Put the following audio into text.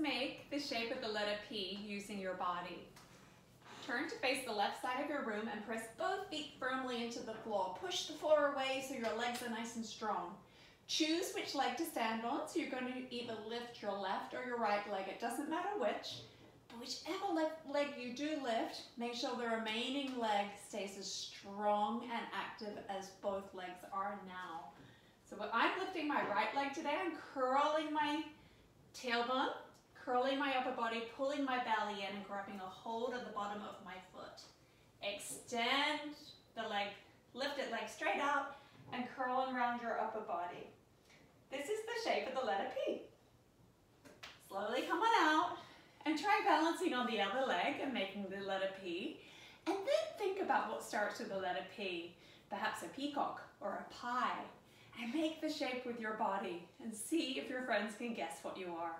make the shape of the letter P using your body. Turn to face the left side of your room and press both feet firmly into the floor. Push the floor away so your legs are nice and strong. Choose which leg to stand on, so you're going to either lift your left or your right leg. It doesn't matter which, but whichever leg, leg you do lift, make sure the remaining leg stays as strong and active as both legs are now. So I'm lifting my right leg today, I'm curling my tailbone, curling my upper body, pulling my belly in and grabbing a hold of the bottom of my foot. Extend the leg, lift it leg straight out and curl around your upper body. This is the shape of the letter P. Slowly come on out and try balancing on the other leg and making the letter P. And then think about what starts with the letter P. Perhaps a peacock or a pie and make the shape with your body and see if your friends can guess what you are.